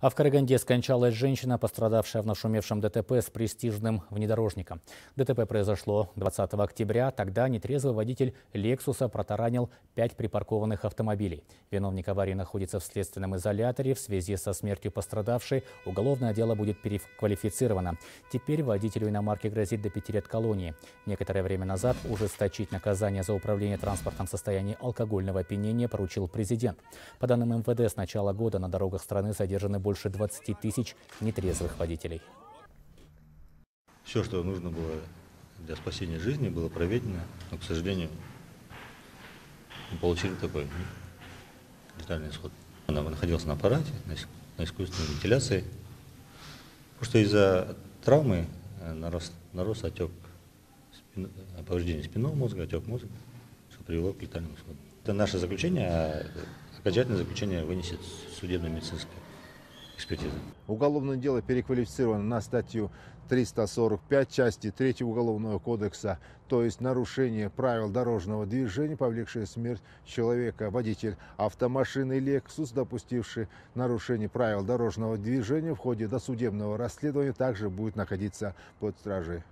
А в Караганде скончалась женщина, пострадавшая в нашумевшем ДТП с престижным внедорожником. ДТП произошло 20 октября. Тогда нетрезвый водитель «Лексуса» протаранил пять припаркованных автомобилей. Виновник аварии находится в следственном изоляторе. В связи со смертью пострадавшей уголовное дело будет переквалифицировано. Теперь водителю иномарки грозит до пяти лет колонии. Некоторое время назад ужесточить наказание за управление транспортом в состоянии алкогольного опьянения поручил президент. По данным МВД, с начала года на дорогах страны задержаны больше 20 тысяч нетрезвых водителей. Все, что нужно было для спасения жизни, было проведено, но, к сожалению, мы получили такой летальный исход. Она находилась на аппарате, на искусственной вентиляции, потому что из-за травмы э, нарос, нарос отек, спин, повреждение спинного мозга, отек мозга, что привело к летальному исходу. Это наше заключение, а окончательное заключение вынесет судебно-медицинское экспертизы. Уголовное дело переквалифицировано на статью 345 части 3 Уголовного кодекса, то есть нарушение правил дорожного движения, повлекшее смерть человека. Водитель автомашины «Лексус», допустивший нарушение правил дорожного движения в ходе досудебного расследования, также будет находиться под стражей.